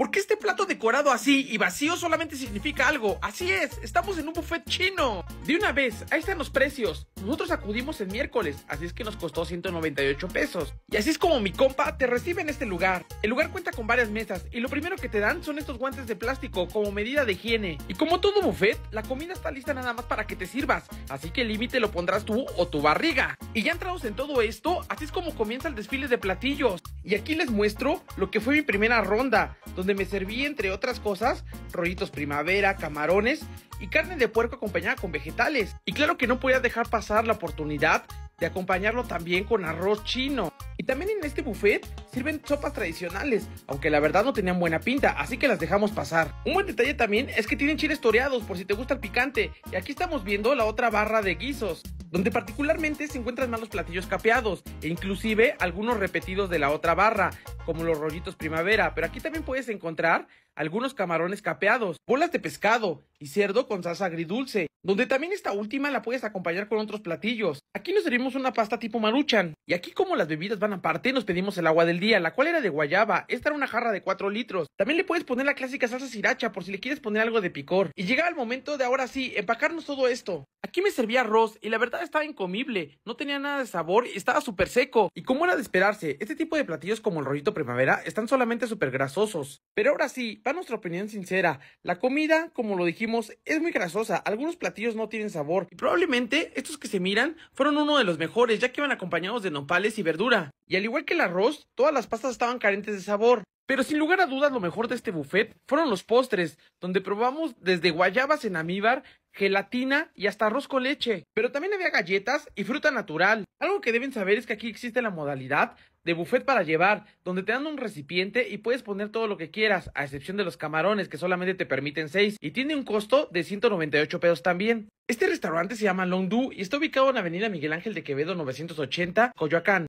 ¿Por qué este plato decorado así y vacío solamente significa algo? Así es, estamos en un buffet chino. De una vez, ahí están los precios. Nosotros acudimos el miércoles, así es que nos costó 198 pesos. Y así es como mi compa te recibe en este lugar. El lugar cuenta con varias mesas y lo primero que te dan son estos guantes de plástico como medida de higiene. Y como todo buffet, la comida está lista nada más para que te sirvas, así que el límite lo pondrás tú o tu barriga. Y ya entrados en todo esto, así es como comienza el desfile de platillos. Y aquí les muestro lo que fue mi primera ronda, donde me serví entre otras cosas rollitos primavera, camarones y carne de puerco acompañada con vegetales. Y claro que no podía dejar pasar la oportunidad de acompañarlo también con arroz chino. Y también en este buffet sirven sopas tradicionales, aunque la verdad no tenían buena pinta, así que las dejamos pasar. Un buen detalle también es que tienen chiles toreados por si te gusta el picante. Y aquí estamos viendo la otra barra de guisos, donde particularmente se encuentran más los platillos capeados e inclusive algunos repetidos de la otra barra, como los rollitos primavera, pero aquí también puedes encontrar algunos camarones capeados, bolas de pescado y cerdo con salsa agridulce, donde también esta última la puedes acompañar con otros platillos. Aquí nos servimos una pasta tipo maruchan, y aquí como las bebidas van aparte, nos pedimos el agua del día, la cual era de guayaba, esta era una jarra de 4 litros. También le puedes poner la clásica salsa sriracha por si le quieres poner algo de picor. Y llega el momento de ahora sí, empacarnos todo esto. Aquí me servía arroz y la verdad estaba incomible, no tenía nada de sabor y estaba súper seco. Y como era de esperarse, este tipo de platillos como el rollito primavera están solamente súper grasosos. Pero ahora sí, nuestra opinión sincera, la comida, como lo dijimos, es muy grasosa, algunos platillos no tienen sabor y probablemente estos que se miran fueron uno de los mejores ya que iban acompañados de nopales y verdura. Y al igual que el arroz, todas las pastas estaban carentes de sabor. Pero sin lugar a dudas lo mejor de este buffet fueron los postres, donde probamos desde guayabas en amíbar, gelatina y hasta arroz con leche. Pero también había galletas y fruta natural. Algo que deben saber es que aquí existe la modalidad de buffet para llevar, donde te dan un recipiente y puedes poner todo lo que quieras, a excepción de los camarones que solamente te permiten 6 y tiene un costo de 198 pesos también. Este restaurante se llama Long Du y está ubicado en Avenida Miguel Ángel de Quevedo 980, Coyoacán.